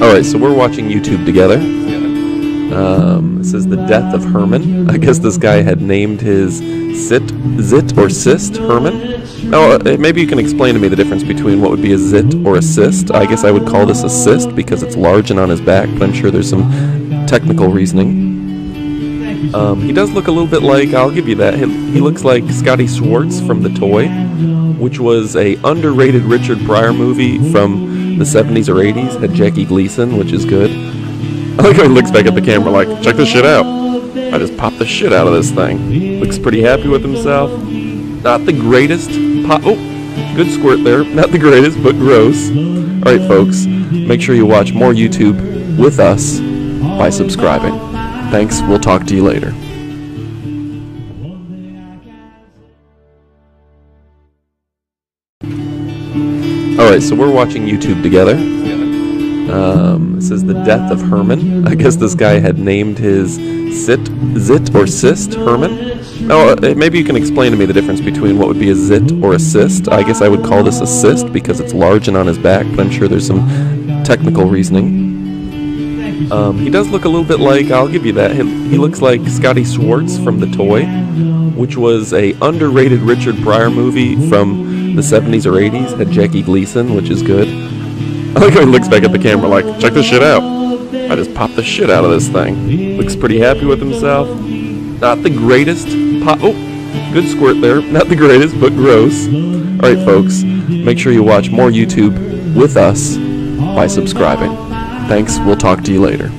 All right, so we're watching YouTube together. Um, this is the death of Herman. I guess this guy had named his sit, zit or cyst Herman. Oh, maybe you can explain to me the difference between what would be a zit or a cyst. I guess I would call this a cyst because it's large and on his back, but I'm sure there's some technical reasoning. Um, he does look a little bit like, I'll give you that. He, he looks like Scotty Schwartz from The Toy, which was a underrated Richard Pryor movie from the 70s or 80s. Had Jackie Gleason, which is good. I like how he looks back at the camera like, check this shit out. I just popped the shit out of this thing. Looks pretty happy with himself. Not the greatest pop. Oh, good squirt there. Not the greatest, but gross. All right, folks. Make sure you watch more YouTube with us by subscribing. Thanks. We'll talk to you later. All right, so we're watching YouTube together. Um, this is the death of Herman. I guess this guy had named his sit, zit or cyst Herman. Oh, uh, maybe you can explain to me the difference between what would be a zit or a cyst. I guess I would call this a cyst because it's large and on his back, but I'm sure there's some technical reasoning. Um, he does look a little bit like, I'll give you that. He, he looks like Scotty Schwartz from The Toy, which was a underrated Richard Pryor movie from the 70s or 80s. Had Jackie Gleason, which is good. I like how he looks back at the camera like, check this shit out. I just popped the shit out of this thing. Looks pretty happy with himself. Not the greatest pop. Oh, good squirt there. Not the greatest, but gross. All right, folks. Make sure you watch more YouTube with us by subscribing. Thanks. We'll talk to you later.